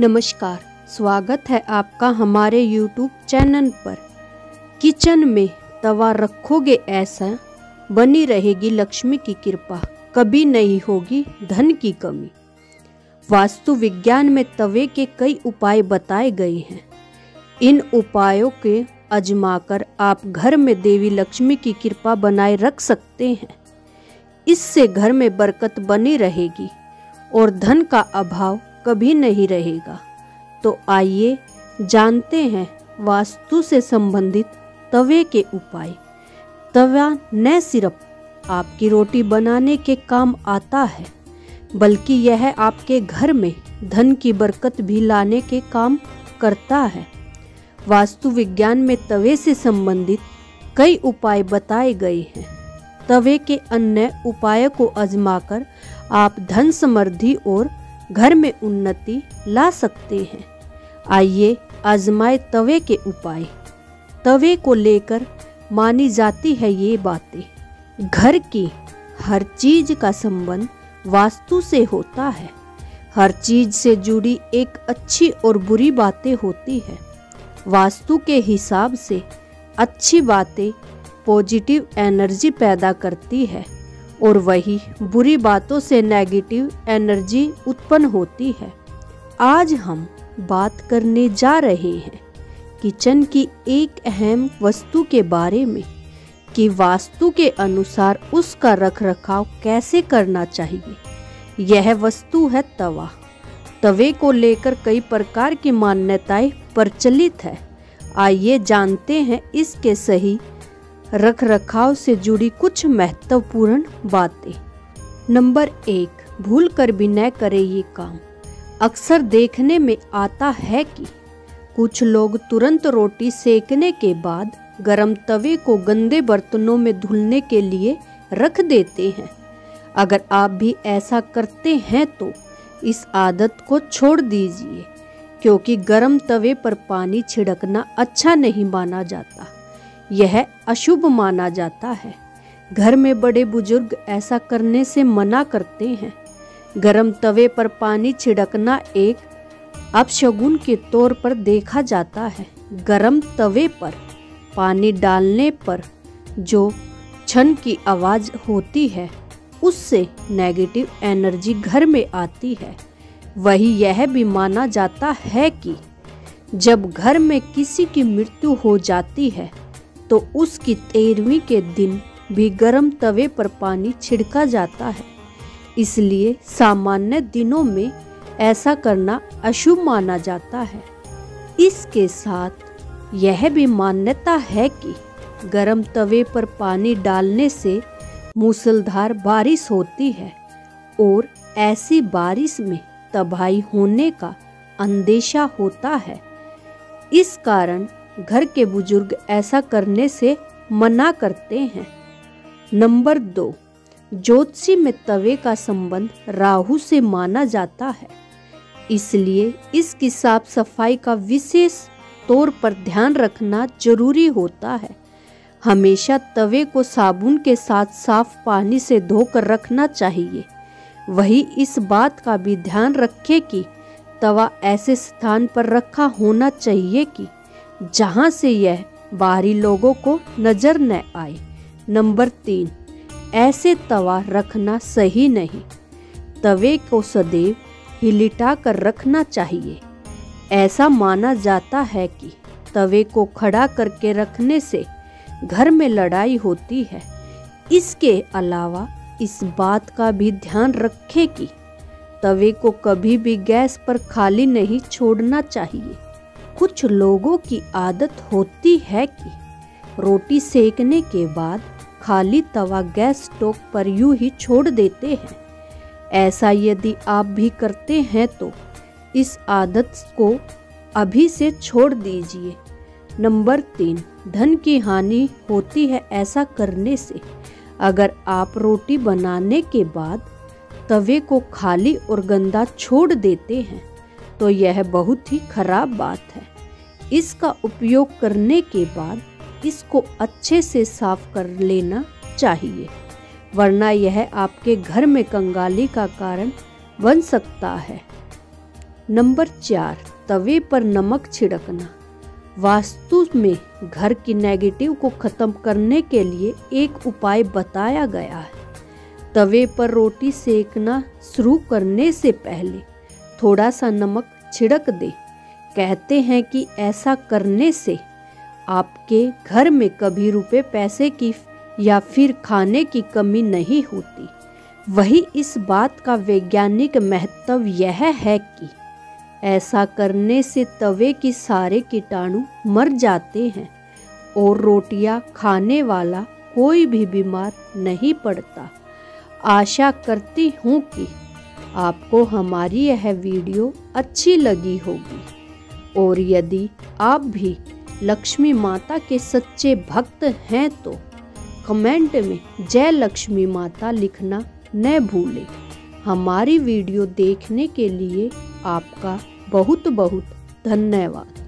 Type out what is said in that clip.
नमस्कार, स्वागत है आपका हमारे YouTube चैनल पर। किचन में तवा रखोगे ऐसा, बनी रहेगी लक्ष्मी की कृपा, कभी नहीं होगी धन की कमी। वास्तु विज्ञान में तवे के कई उपाय बताए गए हैं। इन उपायों के अजमाकर आप घर में देवी लक्ष्मी की कृपा बनाए रख सकते हैं। इससे घर में बरकत बनी रहेगी और धन का अभाव कभी नहीं रहेगा। तो आइए जानते हैं वास्तु से संबंधित तवे के उपाय। तवा न सिर्फ़ आपकी रोटी बनाने के काम आता है, बल्कि यह आपके घर में धन की बरकत भी लाने के काम करता है। वास्तु विज्ञान में तवे से संबंधित कई उपाय बताए गए हैं। तवे के अन्य उपायों को आजमाकर आप धन समृद्धि और घर में उन्नति ला सकते हैं। आइए आजमाए तवे के उपाय। तवे को लेकर मानी जाती है ये बातें। घर की हर चीज़ का संबंध वास्तु से होता है। हर चीज़ से जुड़ी एक अच्छी और बुरी बातें होती है। वास्तु के हिसाब से अच्छी बातें पॉजिटिव एनर्जी पैदा करती है। और वही बुरी बातों से नेगेटिव एनर्जी उत्पन्न होती है। आज हम बात करने जा रहे हैं किचन की एक अहम वस्तु के बारे में कि वास्तु के अनुसार उसका रख रखाव कैसे करना चाहिए। यह वस्तु है तवा। तवे को लेकर कई प्रकार की मान्यताएँ प्रचलित है। आइए जानते हैं इसके सही रख रखाव से जुड़ी कुछ महत्वपूर्ण बातें। नंबर एक भूल कर भी न करे ये काम। अक्सर देखने में आता है कि कुछ लोग तुरंत रोटी सेकने के बाद गरम तवे को गंदे बर्तनों में धुलने के लिए रख देते हैं। अगर आप भी ऐसा करते हैं तो इस आदत को छोड़ दीजिए, क्योंकि गरम तवे पर पानी छिड़कना अच्छा नहीं माना जाता। यह अशुभ माना जाता है। घर में बड़े बुज़ुर्ग ऐसा करने से मना करते हैं। गरम तवे पर पानी छिड़कना एक अपशगुन के तौर पर देखा जाता है। गरम तवे पर पानी डालने पर जो छन की आवाज़ होती है, उससे नेगेटिव एनर्जी घर में आती है। वही यह भी माना जाता है कि जब घर में किसी की मृत्यु हो जाती है तो उसकी तेरहवीं के दिन भी गर्म तवे पर पानी छिड़का जाता है। इसलिए सामान्य दिनों में ऐसा करना अशुभ माना जाता है। इसके साथ यह भी मान्यता है कि गर्म तवे पर पानी डालने से मूसलधार बारिश होती है और ऐसी बारिश में तबाही होने का अंदेशा होता है। इस कारण घर के बुज़ुर्ग ऐसा करने से मना करते हैं। नंबर दो ज्योतिषी में तवे का संबंध राहु से माना जाता है। इसलिए इसकी साफ़ सफ़ाई का विशेष तौर पर ध्यान रखना ज़रूरी होता है। हमेशा तवे को साबुन के साथ साफ़ पानी से धोकर रखना चाहिए। वही इस बात का भी ध्यान रखे कि तवा ऐसे स्थान पर रखा होना चाहिए कि जहाँ से यह बाहरी लोगों को नज़र न आए। नंबर तीन, ऐसे तवा रखना सही नहीं। तवे को सदैव हिलिटा कर रखना चाहिए। ऐसा माना जाता है कि तवे को खड़ा करके रखने से घर में लड़ाई होती है। इसके अलावा इस बात का भी ध्यान रखें कि तवे को कभी भी गैस पर खाली नहीं छोड़ना चाहिए। कुछ लोगों की आदत होती है कि रोटी सेकने के बाद खाली तवा गैस स्टोव पर यूँ ही छोड़ देते हैं। ऐसा यदि आप भी करते हैं तो इस आदत को अभी से छोड़ दीजिए। नंबर तीन, धन की हानि होती है ऐसा करने से। अगर आप रोटी बनाने के बाद तवे को खाली और गंदा छोड़ देते हैं तो यह बहुत ही खराब बात है। इसका उपयोग करने के बाद इसको अच्छे से साफ़ कर लेना चाहिए, वरना यह आपके घर में कंगाली का कारण बन सकता है। नंबर चार, तवे पर नमक छिड़कना। वास्तु में घर की नेगेटिव को ख़त्म करने के लिए एक उपाय बताया गया है। तवे पर रोटी सेकना शुरू करने से पहले थोड़ा सा नमक छिड़क दे। कहते हैं कि ऐसा करने से आपके घर में कभी रुपए, पैसे की या फिर खाने की कमी नहीं होती। वही इस बात का वैज्ञानिक महत्व यह है कि ऐसा करने से तवे की सारे कीटाणु मर जाते हैं और रोटियाँ खाने वाला कोई भी बीमार नहीं पड़ता। आशा करती हूँ कि आपको हमारी यह वीडियो अच्छी लगी होगी। और यदि आप भी लक्ष्मी माता के सच्चे भक्त हैं तो कमेंट में जय लक्ष्मी माता लिखना न भूलें। हमारी वीडियो देखने के लिए आपका बहुत बहुत धन्यवाद।